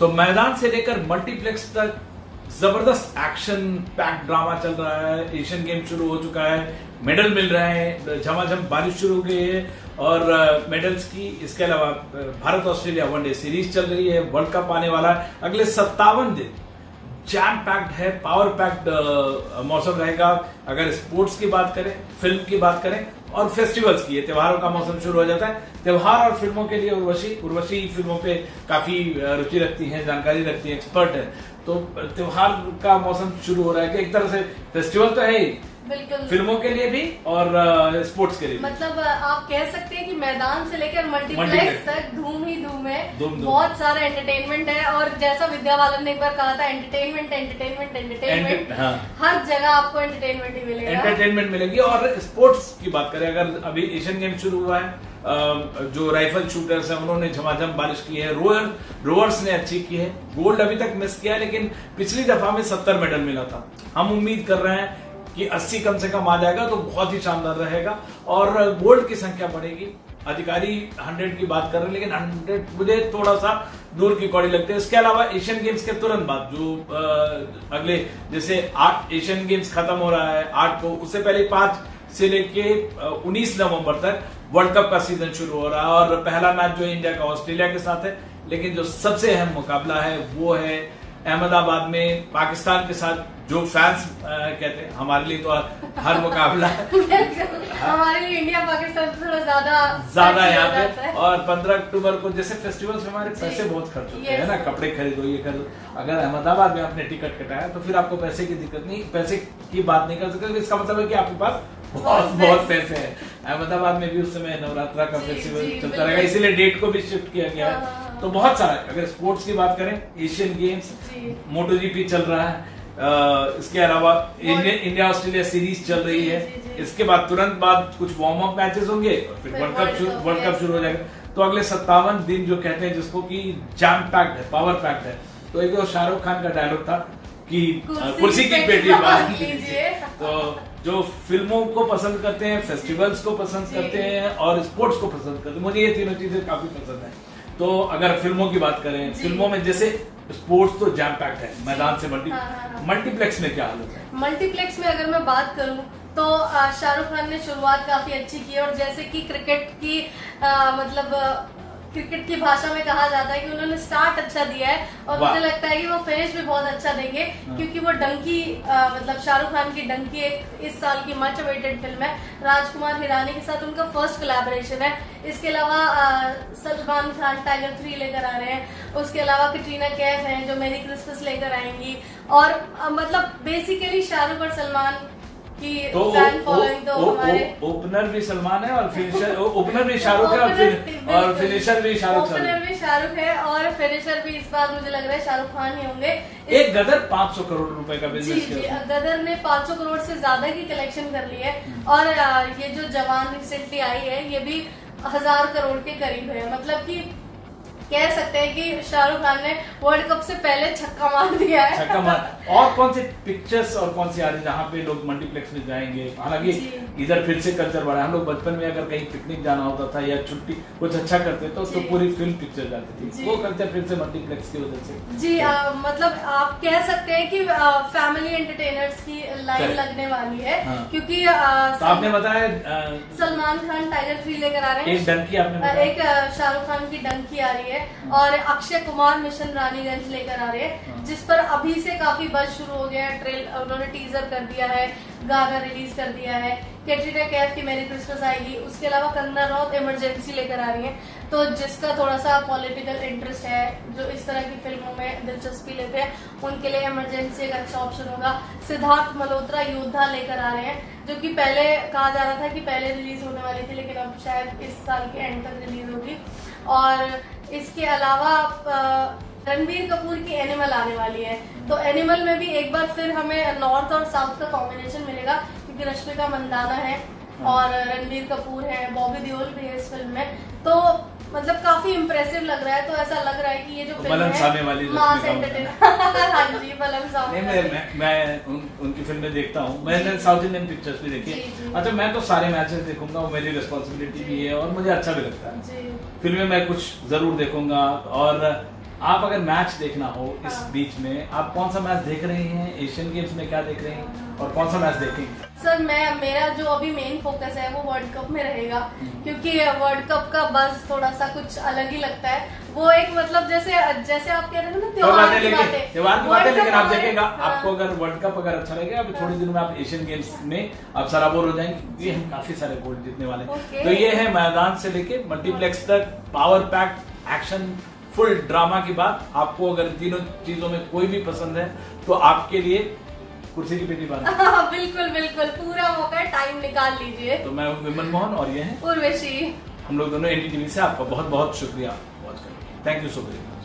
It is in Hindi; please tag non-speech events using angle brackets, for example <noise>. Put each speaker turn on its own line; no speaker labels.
तो मैदान से लेकर मल्टीप्लेक्स तक ज़बरदस्त एक्शन पैक ड्रामा चल रहा है एशियन गेम शुरू हो चुका है मेडल मिल रहे हैं, झमाझम बारिश शुरू हो गई है, और मेडल्स की, इसके अलावा भारत ऑस्ट्रेलिया वनडे सीरीज़ चल रही है वर्ल्ड कप आने वाला है, अगले सत्तावन दिन जैम पैक्ड है पावर पैक्ड मौसम रहेगा। अगर स्पोर्ट्स की बात करें फ़िल्म की बात करें और फेस्टिवल्स की त्योहारों का मौसम शुरू हो जाता है। त्योहार और फ़िल्मों के लिए उर्वशी उर्वशी फ़िल्मों पे काफ़ी रुचि रखती हैं जानकारी रखती है एक्सपर्ट है। तो त्योहार का मौसम शुरू हो रहा है कि एक तरह से फेस्टिवल तो है ही।
बिल्कुल।
फ़िल्मों के लिए भी और स्पोर्ट्स के लिए
मतलब आप कह सकते हैं कि मैदान से लेकर मल्टीप्लेक्स तक धूम ही धूम। बहुत सारा एंटरटेनमेंट है और जैसा विद्या बालन ने एक बार कहा था एंटरटेनमेंट एंटरटेनमेंट एंटरटेनमेंट
हाँ।
हर जगह आपको एंटरटेनमेंट ही मिलेगा।
एंटरटेनमेंट मिलेगी और स्पोर्ट्स की बात करें अगर अभी एशियन गेम शुरू हुआ है जो राइफल शूटर्स हैं उन्होंने झमाझम बारिश की है रोअर रोअर्स ने अच्छी की है। गोल्ड अभी तक मिस किया लेकिन पिछली दफ़ा में सत्तर मेडल मिला था। हम उम्मीद कर रहे हैं कि 80 कम से कम आ जाएगा तो बहुत ही शानदार रहेगा और गोल्ड की संख्या बढ़ेगी। अधिकारी 100 की बात कर रहे हैं, लेकिन 100 मुझे थोड़ा सा दूर की कौड़ी लगती है। इसके अलावा एशियन गेम्स के तुरंत बाद जो अगले जैसे आठ एशियन गेम्स खत्म हो रहा है, आठ को, उससे पहले पाँच से लेके उन्नीस नवंबर तक वर्ल्ड कप का सीज़न शुरू हो रहा है और पहला मैच जो इंडिया का ऑस्ट्रेलिया के साथ है। लेकिन जो सबसे अहम मुकाबला है, वो है अहमदाबाद में पाकिस्तान के साथ जो फैंस कहते हैं हमारे लिए तो हर मुकाबला
हमारे लिए इंडिया पाकिस्तान थोड़ा ज़्यादा
ज़्यादा यहाँ पे और पंद्रह अक्टूबर को जैसे फेस्टिवल्स में हमारे पैसे बहुत खर्च होते हैं ना कपड़े खरीदो ये करो अगर अहमदाबाद में आपने टिकट कटाया तो फिर आपको पैसे की दिक्कत नहीं पैसे की बात नहीं कर सकते इसका मतलब है कि आपके पास बहुत बहुत पैसे। हैं। अहमदाबाद में भी उस समय नवरात्रा का फेस्टिवल चलता रहेगा इसीलिए डेट को भी शिफ्ट किया गया। है। हाँ। तो बहुत सारा अगर स्पोर्ट्स की बात करें एशियन गेम्स मोटो जीपी चल रहा है इसके अलावा इंडिया ऑस्ट्रेलिया सीरीज़ चल रही है। इसके बाद तुरंत बाद कुछ वार्म अप मैचेस होंगे और फिर वर्ल्ड कप वर्ल्ड कप शुरू हो जाएगा। तो अगले सत्तावन दिन जो कहते हैं जिसको कि जैम पैक्ड है पावर पैक्ड है। तो एक शाहरुख खान का डायलॉग था कि कुर्सी की <laughs> पेटी बाँध लीजिए। तो जो फ़िल्मों को पसंद करते हैं फेस्टिवल्स को पसंद करते हैं और स्पोर्ट्स को पसंद करते हैं मुझे ये तीनों चीज़ें काफ़ी पसंद है। तो अगर फ़िल्मों की बात करें फ़िल्मों में जैसे स्पोर्ट्स तो जैम पैक्ट है मैदान से मल्टी मल्टीप्लेक्स हाँ, हाँ, हाँ। में क्या हालत है
मल्टीप्लेक्स में अगर मैं बात करूँ तो शाहरुख खान ने शुरुआत काफ़ी अच्छी की और जैसे कि क्रिकेट की आ, मतलब क्रिकेट की भाषा में कहा जाता है कि उन्होंने स्टार्ट अच्छा दिया है और मुझे लगता है कि वो फिनिश भी बहुत अच्छा देंगे हाँ। क्योंकि वो डंकी आ, मतलब शाहरुख खान की डंकी एक इस साल की मच अवेटेड फ़िल्म है। राजकुमार हिरानी के साथ उनका फ़र्स्ट कोलैबोरेशन है। इसके अलावा सलमान खान टाइगर थ्री लेकर आ रहे हैं। उसके अलावा कटरीना कैफ है जो मेरी क्रिसमस लेकर आएँगी। और आ, मतलब बेसिकली शाहरुख और सलमान तो फॉलोइंग तो
ओपनर भी सलमान है और फिनिशर <laughs> ओपनर भी शाहरुख है और और फिनिशर भी शाहरुख
ओपनर भी शाहरुख है और फिनिशर भी इस बार मुझे लग रहा है शाहरुख खान ही होंगे।
एक गदर 500 करोड़ रुपए का बिज़नेस
जी जी। गदर ने 500 करोड़ से ज़्यादा की कलेक्शन कर ली है। हम्म। और ये जो जवान रिसेंटली आई है ये भी हज़ार करोड़ के करीब है। मतलब की कह सकते हैं कि शाहरुख खान ने वर्ल्ड कप से पहले छक्का मार दिया है।
छक्का मार। और कौन से पिक्चर्स और कौन सी आ रही जहाँ पे लोग मल्टीप्लेक्स में जाएँगे? हालाँकि इधर फिर से कल्चर बढ़ा हम लोग बचपन में अगर कहीं पिकनिक जाना होता था या छुट्टी कुछ अच्छा करते तो तो पूरी फ़िल्म पिक्चर जाती थी। वो कल्चर फिर से मल्टीप्लेक्स की वजह से।
जी आ, मतलब आप कह सकते हैं कि फैमिली एंटरटेनर्स की लाइन लगने वाली है। हाँ। क्योंकि
तो आपने बताया
सलमान खान टाइगर थ्री लेकर आ रहे हैं।
एक डंकी आपने
एक शाहरुख खान की डंकी आ रही है। है और अक्षय कुमार मिशन रानीगंज लेकर आ रहे हैं हाँ। जिस पर अभी से काफ़ी बज शुरू हो गया है ट्रेल उन्होंने टीजर कर दिया है गाना रिलीज़ कर दिया है कैटरीना कैफ की मेरी क्रिसमस आएगी उसके अलावा कंगना रॉत इमरजेंसी लेकर आ रही है। तो जिसका थोड़ा सा पॉलिटिकल इंटरेस्ट है जो इस तरह की फ़िल्मों में दिलचस्पी लेते हैं उनके लिए इमरजेंसी एक अच्छा ऑप्शन होगा। सिद्धार्थ मल्होत्रा योद्धा लेकर आ रहे हैं जो कि पहले कहा जा रहा था कि पहले रिलीज़ होने वाली थी लेकिन अब शायद इस साल के एंड तक रिलीज़ होगी। और इसके अलावा आप रणबीर कपूर की एनिमल आने वाली है तो एनिमल में भी एक बार फिर हमें नॉर्थ और साउथ का कॉम्बिनेशन मिलेगा, क्योंकि रश्मिका मंदाना है। और रणबीर कपूर है, बॉबी देओल भी है इस फ़िल्म में तो मतलब काफ़ी इम्प्रेसिव लग रहा है तो ऐसा लग रहा है कि ये जो फ़िल्म है वाली मास <laughs> हाँ। जी
नहीं मैं मैं, मैं उन, उनकी फ़िल्में देखता हूँ। मैंने साउथ इंडियन पिक्चर्स भी देखी अच्छा मैं तो सारे मैचेस देखूँगा वो मेरी रिस्पॉन्सिबिलिटी भी है और मुझे अच्छा भी लगता है। फ़िल्में मैं कुछ ज़रूर देखूँगा और आप अगर मैच देखना हो इस
हाँ।
बीच में आप कौन सा मैच देख रहे हैं? एशियन गेम्स में क्या देख रहे हैं? और कौन सा मैच देखेंगे?
सर मैं मेरा जो अभी मेन फोकस है वो वर्ल्ड कप में रहेगा
हम्म।
क्योंकि वर्ल्ड कप का बस थोड़ा सा कुछ अलग ही लगता है। वो एक मतलब जैसे जैसे आप कह रहे थे ना त्योहार की बातें।
त्योहार की बात है लेकिन आप देखेगा।
हाँ।
आपको अगर वर्ल्ड कप अगर अच्छा लगेगा अभी थोड़ी दिन में आप एशियन गेम्स में आप सराबोर हो जाएँगे। ये हम काफ़ी सारे गोल्ड जीतने वाले हैं। तो ये है मैदान से लेके मल्टीप्लेक्स तक power pack action full drama की बात आपको अगर तीनों चीज़ों में कोई भी पसंद है तो आपके लिए कुर्सी की पेटी बात <laughs>
बिल्कुल बिल्कुल। पूरा मौका टाइम निकाल लीजिए।
तो मैं विमन मोहन और ये है।
उर्वशी।
हम लोग दोनों एनडीटीवी से आपका बहुत बहुत शुक्रिया वॉच करने थैंक यू सो मच